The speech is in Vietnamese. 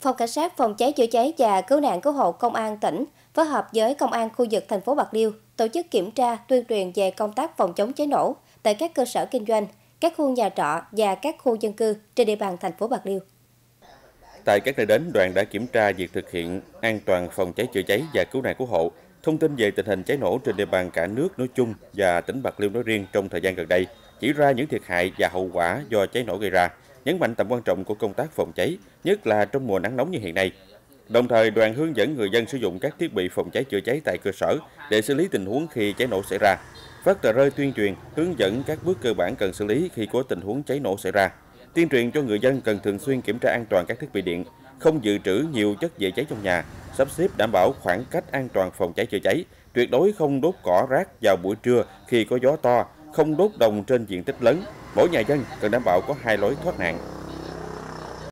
Phòng Cảnh sát Phòng cháy chữa cháy và Cứu nạn Cứu hộ Công an tỉnh phối hợp với Công an khu vực thành phố Bạc Liêu tổ chức kiểm tra tuyên truyền về công tác phòng chống cháy nổ tại các cơ sở kinh doanh, các khu nhà trọ và các khu dân cư trên địa bàn thành phố Bạc Liêu. Tại các nơi đến, đoàn đã kiểm tra việc thực hiện an toàn phòng cháy chữa cháy và cứu nạn cứu hộ, thông tin về tình hình cháy nổ trên địa bàn cả nước nói chung và tỉnh Bạc Liêu nói riêng trong thời gian gần đây, chỉ ra những thiệt hại và hậu quả do cháy nổ gây ra, nhấn mạnh tầm quan trọng của công tác phòng cháy, nhất là trong mùa nắng nóng như hiện nay. Đồng thời, đoàn hướng dẫn người dân sử dụng các thiết bị phòng cháy chữa cháy tại cơ sở để xử lý tình huống khi cháy nổ xảy ra, phát tờ rơi tuyên truyền, hướng dẫn các bước cơ bản cần xử lý khi có tình huống cháy nổ xảy ra. Tuyên truyền cho người dân cần thường xuyên kiểm tra an toàn các thiết bị điện, không dự trữ nhiều chất dễ cháy trong nhà, sắp xếp đảm bảo khoảng cách an toàn phòng cháy chữa cháy, tuyệt đối không đốt cỏ rác vào buổi trưa khi có gió to, không đốt đồng trên diện tích lớn. Mỗi nhà dân cần đảm bảo có hai lối thoát nạn.